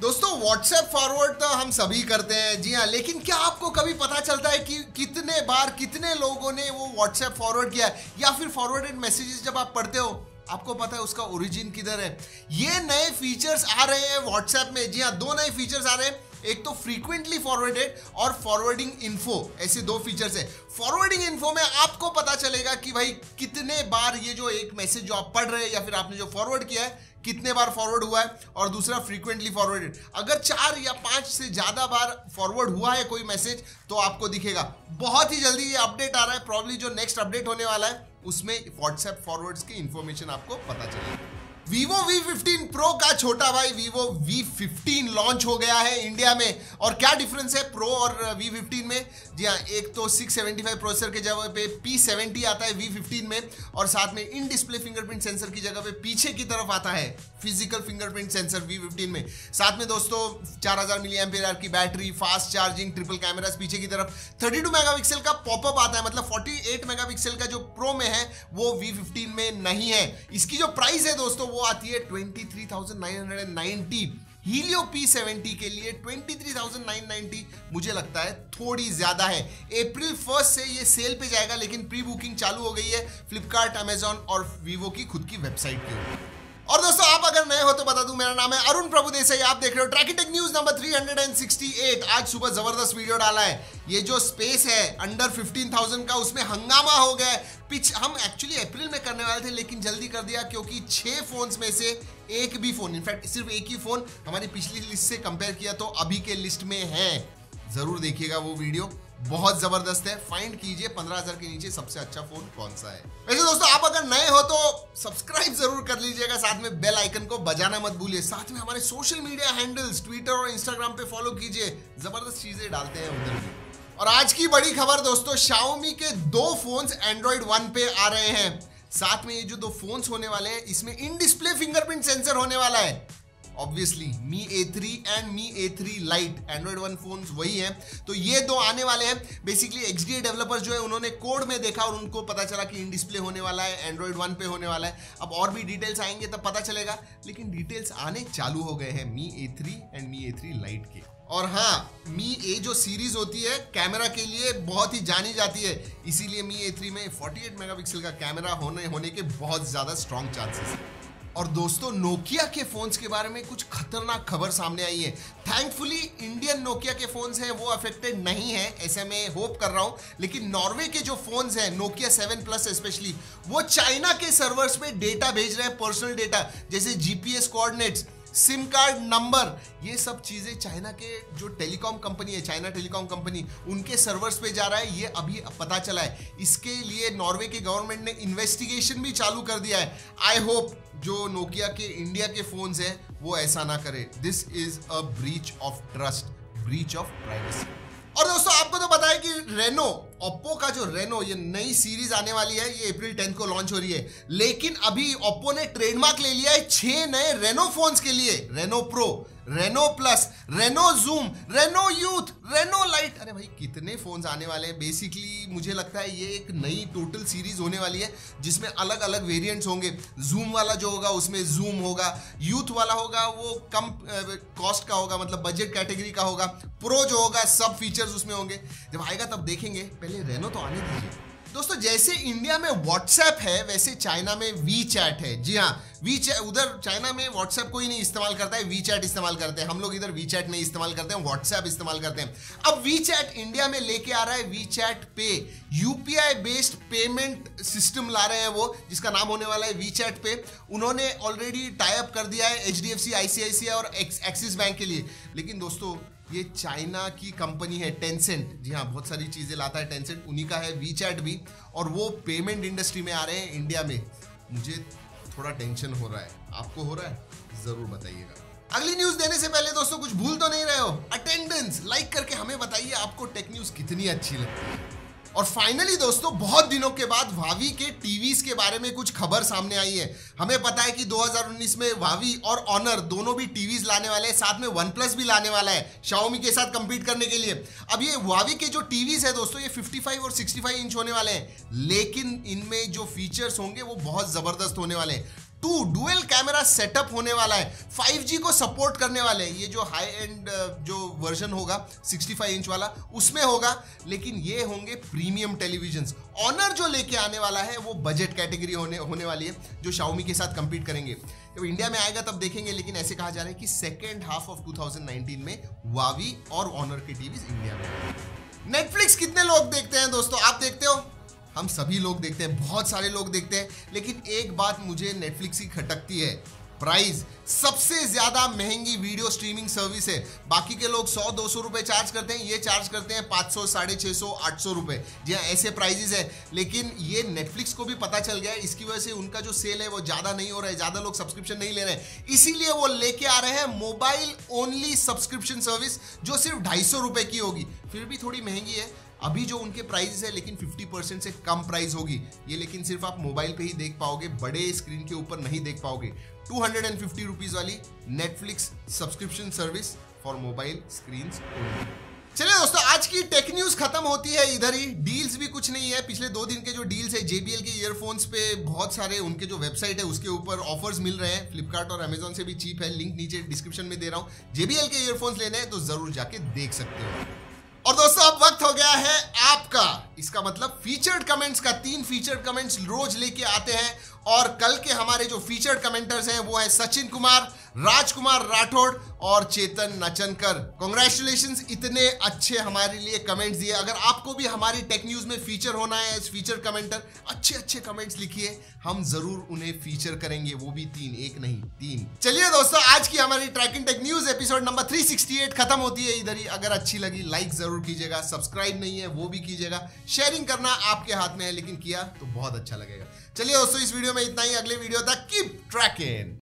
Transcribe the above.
दोस्तों WhatsApp forward तो हम सभी करते हैं। जी हाँ लेकिन क्या आपको कभी पता चलता है कि कितने बार कितने लोगों ने वो व्हाट्सएप फॉरवर्ड किया है? या फिर फॉरवर्डेड मैसेजेस जब आप पढ़ते हो, आपको पता है उसका ओरिजिन किधर है? ये नए फीचर्स आ रहे हैं व्हाट्सएप में। जी हाँ दो नए फीचर्स आ रहे हैं। एक तो फ्रीक्वेंटली फॉरवर्डेड और फॉरवर्डिंग इन्फो ऐसे दो फीचर्स है। फॉरवर्डिंग इन्फो में आपको पता चलेगा कि भाई कितने बार ये जो एक मैसेज जो आप पढ़ रहे हैं या फिर आपने जो फॉरवर्ड किया है, कितने बार फॉरवर्ड हुआ है और दूसरा फ्रीक्वेंटली फॉरवर्डेड अगर चार या पाँच से ज़्यादा बार फॉरवर्ड हुआ है कोई मैसेज तो आपको दिखेगा। बहुत ही जल्दी ये अपडेट आ रहा है। प्रॉब्ली जो नेक्स्ट अपडेट होने वाला है, उसमें व्हाट्सएप फॉरवर्ड्स की इंफॉर्मेशन आपको पता चलेगा। Vivo V15 Pro का छोटा भाई Vivo V15 लॉन्च हो गया है इंडिया में। और क्या डिफरेंस है Pro और V15 में? जी हाँ एक तो 675 प्रोसेसर के जगह पे P70 आता है V15 में और साथ में इन डिस्प्ले फिंगरप्रिंट सेंसर की जगह पे पीछे की तरफ़ आता है फ़िज़िकल फिंगरप्रिंट सेंसर V15 में। साथ में दोस्तों 4000 हज़ार मिली की battery fast charging triple cameras पीछे की तरफ़। 32 मेगापिक्सल का पॉपअप आता है मतलब 48 मेगापिक्सल का जो प्रो में है, वो V15 में नहीं है। इसकी जो प्राइस है दोस्तों, वो आती है 23,990 हीलियो P70 के लिए 23,990 मुझे लगता है थोड़ी ज़्यादा है। अप्रैल फ़र्स्ट से ये सेल पे जाएगा लेकिन प्री बुकिंग चालू हो गई है फ्लिपकार्ट अमेजॉन और वीवो की खुद की वेबसाइट के ऊपर और दोस्तों आप अगर नए हो तो बता दूँ मेरा नाम है अरुण प्रभु देसाई। आप देख रहे हो ट्रैकिटेक न्यूज़ नंबर 368 आज सुबह ज़बरदस्त वीडियो डाला है। ये जो स्पेस है अंडर 15,000 का उसमें हंगामा हो गया पिच हम एक्चुअली अप्रैल में करने वाले थे लेकिन जल्दी कर दिया क्योंकि छह फोन्स में से एक भी फ़ोन इनफैक्ट सिर्फ़ एक ही फ़ोन हमारी पिछली लिस्ट से कंपेयर किया तो अभी के लिस्ट में है। ज़रूर देखिएगा वो वीडियो बहुत ज़बरदस्त है। फाइंड कीजिए, पंद्रह हज़ार के नीचे सबसे अच्छा फ़ोन कौन सा है? वैसे दोस्तों, आप अगर नए हो तो सब्सक्राइब ज़रूर कर लीजिएगा, साथ में बेल आइकन को बजाना मत भूलिए। साथ में हमारे सोशल मीडिया हैंडल्स ट्विटर और इंस्टाग्राम पे फॉलो कीजिए। ज़बरदस्त चीज़ें डालते हैं उधर भी। और आज की बड़ी खबर दोस्तों शाओमी के दो फोन्स एंड्रॉइड वन पे आ रहे हैं। साथ में ये जो दो फोन्स होने वाले हैं, इसमें इन डिस्प्ले फिंगरप्रिंट सेंसर होने वाला है। Obviously Mi A three and Mi A three lite Android one phone वही है। तो ये दो आने वाले हैं। बेसिकली एक्स डी डेवलपर जो है, उन्होंने कोड में देखा और उनको पता चला कि इन डिस्प्ले होने वाला है एंड्रॉइड वन पे होने वाला है। अब और भी डिटेल्स आएँगे, तब पता चलेगा। लेकिन डिटेल्स आने चालू हो गए हैं Mi A three and Mi A three lite के। और हाँ मी ए जो सीरीज़ होती है कैमरा के लिए बहुत ही जानी जाती है। इसीलिए मी ए थ्री में 48 मेगापिक्सल का कैमरा होने होने के बहुत ज़्यादा स्ट्रॉन्ग चांसेस है। और दोस्तों नोकिया के फोन्स के बारे में कुछ खतरनाक खबर सामने आई है। थैंकफुली इंडियन नोकिया के फोन्स हैं, वो अफेक्टेड नहीं है, ऐसे में होप कर रहा हूँ। लेकिन नॉर्वे के जो फोन्स हैं नोकिया सेवन प्लस स्पेशली वो चाइना के सर्वर्स में डेटा भेज रहे हैं पर्सनल डेटा जैसे GPS coordinates SIM card number, ये सब चीज़ें चाइना के जो टेलीकॉम कंपनी है, चाइना टेलीकॉम कंपनी, उनके सर्वर्स पे जा रहा है, ये अभी पता चला है। इसके लिए नॉर्वे के गवर्नमेंट ने इन्वेस्टिगेशन भी चालू कर दिया है। आई होप जो नोकिया के, इंडिया के फोन्स हैं, वो ऐसा ना करे। This is a breach of trust breach of privacy और दोस्तों, आपको तो पता है कि रेनो ओप्पो का जो रेनो ये नई सीरीज़ आने वाली है, ये अप्रैल टेंथ को लॉन्च हो रही है। लेकिन अभी ओप्पो ने ट्रेडमार्क ले लिया है छह नए रेनो फोन्स के लिए। Reno pro Reno plus Reno zoom Reno youth Reno lite अरे भाई, कितने फोन्स आने वाले हैं। बेसिकली मुझे लगता है ये एक नई टोटल सीरीज़ होने वाली है, जिसमें अलग अलग वेरिएंट्स होंगे। जूम वाला जो होगा, उसमें जूम होगा। यूथ वाला होगा, वो कम कॉस्ट का होगा मतलब बजट कैटेगरी का होगा। प्रो जो होगा, सब फीचर्स उसमें होंगे। जब आएगा, तब देखेंगे। पहले रेनो तो आने दीजिए। दोस्तों, जैसे इंडिया में व्हाट्सएप है, वैसे चाइना में वी चैट है। जी हाँ वी उधर चाइना में व्हाट्सएप कोई नहीं इस्तेमाल करता है वी चैट इस्तेमाल करते हैं। हम लोग इधर वी चैट नहीं इस्तेमाल करते हैं व्हाट्सएप इस्तेमाल करते हैं। अब वी चैट इंडिया में लेके आ रहा है वी चैट पे यूपीआई बेस्ड पेमेंट सिस्टम ला रहे हैं वो, जिसका नाम होने वाला है वी चैट पे उन्होंने ऑलरेडी टाइप कर दिया है H D F C ICICI और एक्सिस बैंक के लिए। लेकिन दोस्तों ये चाइना की कंपनी है टेंसेंट जी हाँ बहुत सारी चीज़ें लाता है टेंसेंट उन्हीं का है वी चैट भी। और वो पेमेंट इंडस्ट्री में आ रहे हैं इंडिया में। मुझे थोड़ा टेंशन हो रहा है। आपको हो रहा है? ज़रूर बताइएगा। अगली न्यूज़ देने से पहले दोस्तों, कुछ भूल तो नहीं रहे हो। अटेंडेंस लाइक करके हमें बताइए आपको टेक न्यूज़ कितनी अच्छी लगती है। और फाइनली दोस्तों, बहुत दिनों के बाद वावी के टीवीज के बारे में कुछ खबर सामने आई है। हमें पता है कि 2019 में वावी और ऑनर दोनों भी टीवीज लाने वाले हैं, साथ में वन प्लस भी लाने वाला है शाओमी के साथ कंपीट करने के लिए। अब ये वावी के जो टीवीज है दोस्तों, ये 55 और 65 इंच होने वाले हैं। लेकिन इनमें जो फीचर्स होंगे, वो बहुत ज़बरदस्त होने वाले हैं। टू डुअल कैमरा सेटअप होने वाला है। 5G को सपोर्ट करने वाले हैं। ये जो हाई एंड जो वर्जन होगा 65 इंच वाला, उसमें होगा। लेकिन ये होंगे प्रीमियम टेलीविज़न ऑनर जो लेके आने वाला है, वो बजट कैटेगरी होने होने वाली है, जो शाओमी के साथ कंपीट करेंगे। जब इंडिया में आएगा, तब देखेंगे, लेकिन ऐसे कहा जा रहा है कि सेकेंड हाफ़ ऑफ़ 2019 में वावी और ऑनर के टीवी इंडिया में। नेटफ्लिक्स कितने लोग देखते हैं दोस्तों? आप देखते हो? हम सभी लोग देखते हैं, बहुत सारे लोग देखते हैं, लेकिन एक बात मुझे नेटफ्लिक्स की खटकती है। प्राइस सबसे ज़्यादा महँगी वीडियो स्ट्रीमिंग सर्विस है। बाकी के लोग 100 200 रुपए चार्ज करते हैं, ये चार्ज करते हैं 500 साढ़े छह सौ, आठ सौ रुपए। जी हाँ ऐसे प्राइजेस है। लेकिन ये नेटफ्लिक्स को भी पता चल गया है, इसकी वजह से उनका जो सेल है वो ज़्यादा नहीं हो रहा है, ज़्यादा लोग सब्सक्रिप्शन नहीं ले रहे हैं। इसीलिए वो लेके आ रहे हैं मोबाइल ओनली सब्सक्रिप्शन सर्विस जो सिर्फ़ ढाई सौ की होगी। फिर भी थोड़ी महँगी है। अभी जो उनके प्राइस है, लेकिन 50 परसेंट से कम प्राइस होगी। ये लेकिन सिर्फ़ आप मोबाइल पे ही देख पाओगे, बड़े स्क्रीन के ऊपर नहीं देख पाओगे। टू हंड्रेड वाली Netflix subscription service for mobile screen चलिए दोस्तों, आज की टेक न्यूज़ खत्म होती है इधर ही। डील्स भी कुछ नहीं है। पिछले दो दिन के जो डील्स है जेबीएल के ईयरफोन्स पे बहुत सारे उनके जो वेबसाइट है, उसके ऊपर ऑफर्स मिल रहे हैं। फ्लिपकार्ट और अमेजोन से भी चीप है। लिंक नीचे डिस्क्रिप्शन में दे रहा हूँ। जेबीएल के ईयरफोन्स लेने हैं तो ज़रूर जाके देख सकते हो। वक्त हो गया है आपका। इसका मतलब फीचर्ड कमेंट्स का तीन फीचर्ड कमेंट्स रोज लेके आते हैं और कल के हमारे जो फीचर्ड कमेंटर्स हैं, वो है सचिन कुमार राजकुमार राठौड़ और चेतन नचनकर। कॉन्ग्रेचुलेशन इतने अच्छे हमारे लिए कमेंट्स दिए। अगर आपको भी हमारी टेक न्यूज़ में फीचर होना है फीचर कमेंटर अच्छे अच्छे कमेंट्स लिखिए। हम ज़रूर उन्हें फीचर करेंगे। वो भी तीन, एक नहीं, तीन। चलिए दोस्तों, आज की हमारी tracking tech news episode number 368 खत्म होती है। इधर ही अगर अच्छी लगी लाइक ज़रूर कीजिएगा। सब्सक्राइब नहीं है, वो भी कीजिएगा। शेयरिंग करना आपके हाथ में है, लेकिन किया तो बहुत अच्छा लगेगा। चलिए दोस्तों, इस वीडियो में इतना ही। अगले वीडियो तक कीप ट्रैकिंग